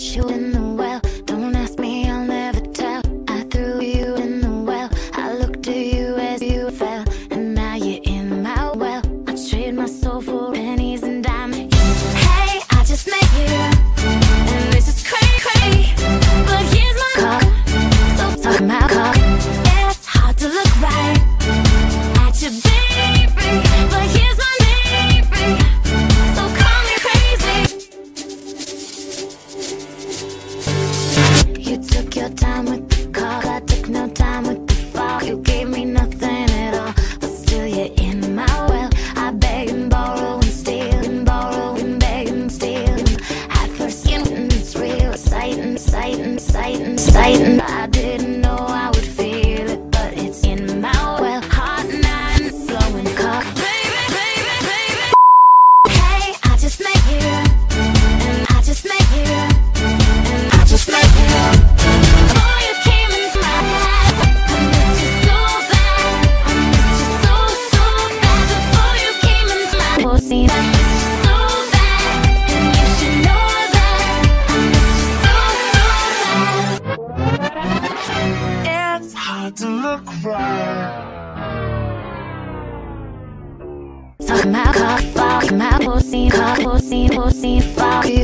you in the well. Don't ask me, I'll never tell. I threw you in the well. I looked at you as you fell, and now you're in my well. I trade my soul for pennies and diamonds. Hey, I just met you, and this is crazy. But here's my. It's hard to look right at your baby, your time with the call. I took no time with the fall. You gave me nothing at all, but still you're in my well. I beg and borrow and steal and borrow and beg and steal. At first, it's real. Sight and sight and sight and sight. And bad. It's hard to look right. Suck my cock, fuck my pussy, cock, pussy, pussy, fuck you.